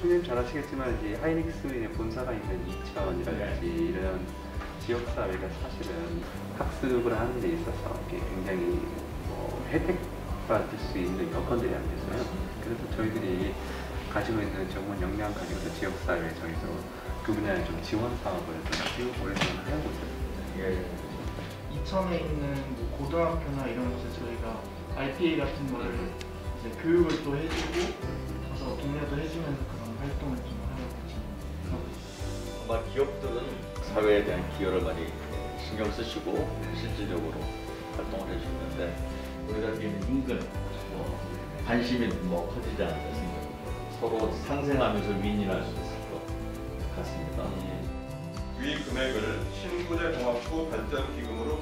선생님 잘 아시겠지만 이제 하이닉스의 본사가 있는 이천이라든지 이런 지역 사회가 사실은 학습을 하는 데 있어서 굉장히 뭐 혜택 받을 수 있는 여건들이 안 됐어요. 그래서 저희들이 가지고 있는 전문 역량 가지고서 지역 사회에 저희도 그 분야에 좀 지원 사업을 좀 오랫동안 하고 있었습니다. 예. 이천에 있는 뭐 고등학교나 이런 곳에 저희가 RPA 같은 거를 이제 교육을 또 해주고 가서 동료도 해주면서 그런 활동을 좀 하려고 지금 하고 있어요. 아마 기업들은 사회에 대한 기여를 많이 신경 쓰시고 실질적으로 활동을 해주시는데 우리가 지금 인근 뭐 관심이 뭐 커지지 않겠습니까? 서로 상생하면서 윈윈할 수 있을 것 같습니다. 위 금액을 신부재공학부 발전기금으로